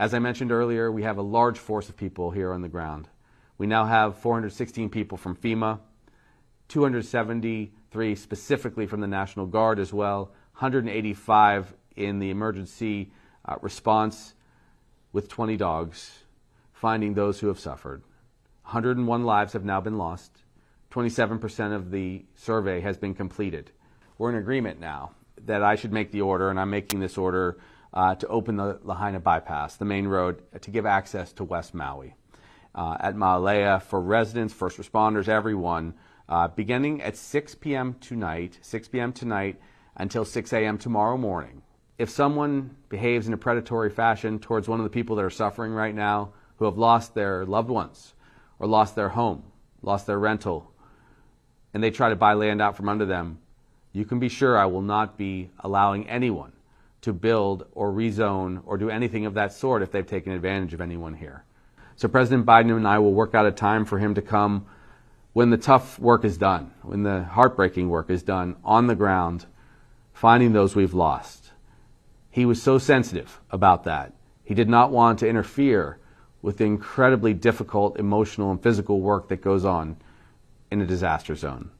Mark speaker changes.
Speaker 1: As I mentioned earlier, we have a large force of people here on the ground. We now have 416 people from FEMA, 273 specifically from the National Guard as well, 185 in the emergency uh, response with 20 dogs, finding those who have suffered. 101 lives have now been lost. 27% of the survey has been completed. We're in agreement now that I should make the order, and I'm making this order uh, to open the Lahaina bypass, the main road, to give access to West Maui. Uh, at Maalaea for residents, first responders, everyone, uh, beginning at 6 p.m. tonight, 6 p.m. tonight until 6 a.m. tomorrow morning. If someone behaves in a predatory fashion towards one of the people that are suffering right now, who have lost their loved ones, or lost their home, lost their rental, and they try to buy land out from under them, you can be sure I will not be allowing anyone to build or rezone or do anything of that sort if they've taken advantage of anyone here. So President Biden and I will work out a time for him to come when the tough work is done, when the heartbreaking work is done on the ground, finding those we've lost. He was so sensitive about that. He did not want to interfere with the incredibly difficult emotional and physical work that goes on in a disaster zone.